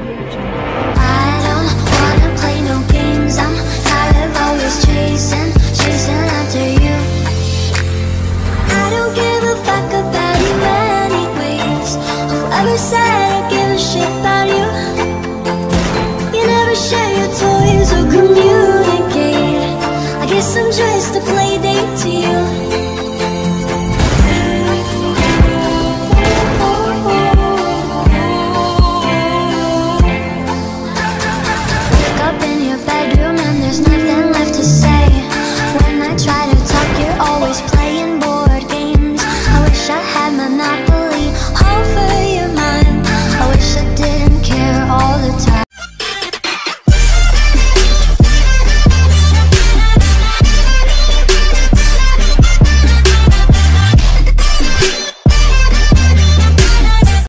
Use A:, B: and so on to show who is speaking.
A: I
B: don't wanna play no games. I'm tired of always chasing, chasing after you. I don't give a fuck about you anyways. Said I give a shit about you, you never share your toys or. I